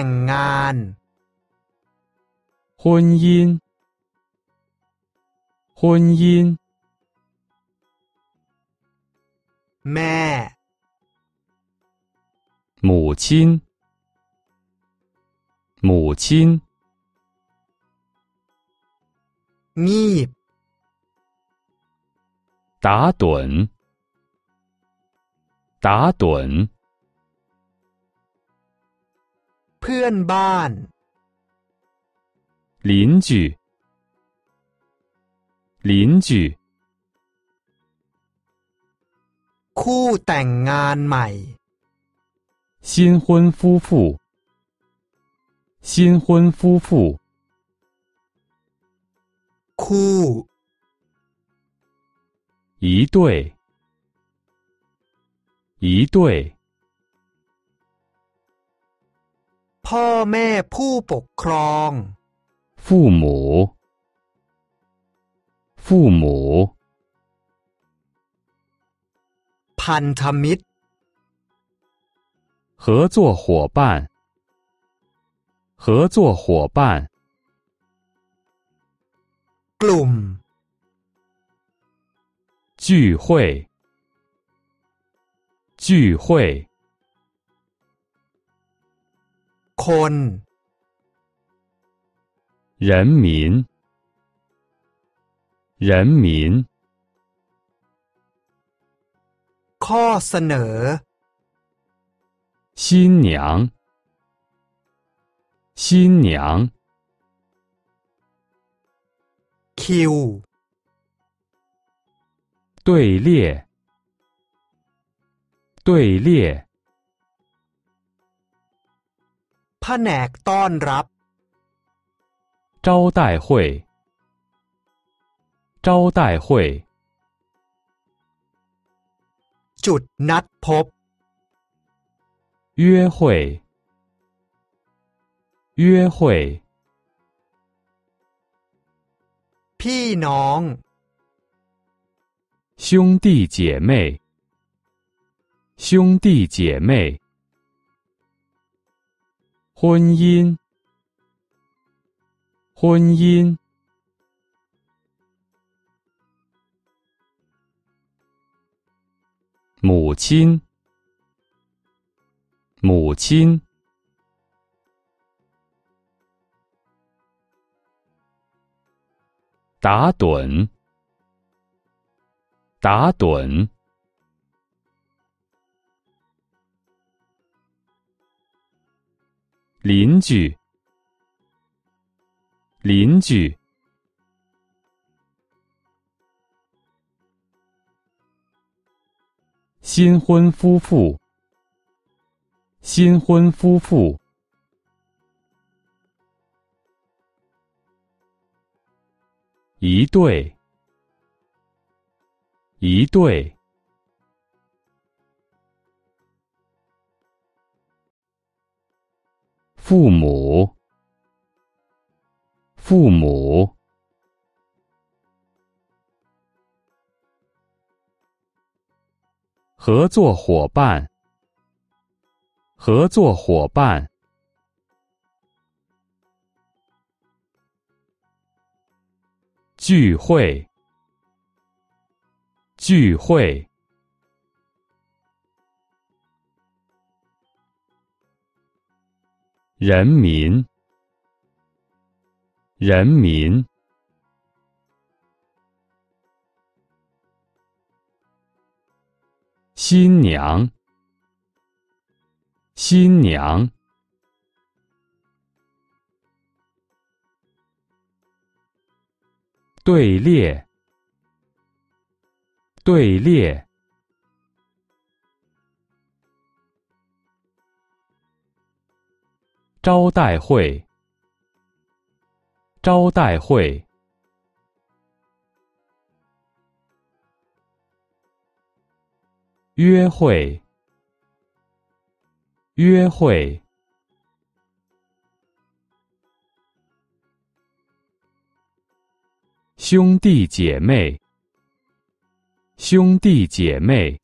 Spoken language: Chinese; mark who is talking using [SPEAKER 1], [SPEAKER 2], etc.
[SPEAKER 1] แต่งงาน
[SPEAKER 2] 婚姻，婚姻，
[SPEAKER 1] แม่
[SPEAKER 2] 母亲，母亲，
[SPEAKER 1] งีบ
[SPEAKER 2] 打盹，打盹，
[SPEAKER 1] เพื่อนบ้าน
[SPEAKER 2] 邻居，邻居，
[SPEAKER 1] คู่แต่งงานใหม่
[SPEAKER 2] 新婚夫妇，新婚夫妇，
[SPEAKER 1] คู่
[SPEAKER 2] 一对，一对，
[SPEAKER 1] พ่อแม่ผู้ปกครอง
[SPEAKER 2] 父母，父母，
[SPEAKER 1] พันธมิตร
[SPEAKER 2] 合作伙伴，合作伙伴，
[SPEAKER 1] กลุ่ม
[SPEAKER 2] 聚会，聚会，
[SPEAKER 1] คน
[SPEAKER 2] 人民，人民，
[SPEAKER 1] ข้อเสนอ
[SPEAKER 2] 新娘，新娘，
[SPEAKER 1] คิว
[SPEAKER 2] 队列，队列，
[SPEAKER 1] แผนกต้อนรับ
[SPEAKER 2] 招待会，招待会，
[SPEAKER 1] จุดนัดพบ
[SPEAKER 2] 约会，约会，
[SPEAKER 1] พี่น้อง
[SPEAKER 2] 兄弟姐妹，兄弟姐妹， 婚姻，婚姻，母亲，母亲，打盹，打盹，邻居，邻居，新婚夫妇，新婚夫妇，一对，一对，父母，父母，合作伙伴，合作伙伴，聚会，聚会，人民，人民，新娘，新娘，队列，队列，招待会，招待会，约会，约会，兄弟姐妹，兄弟姐妹，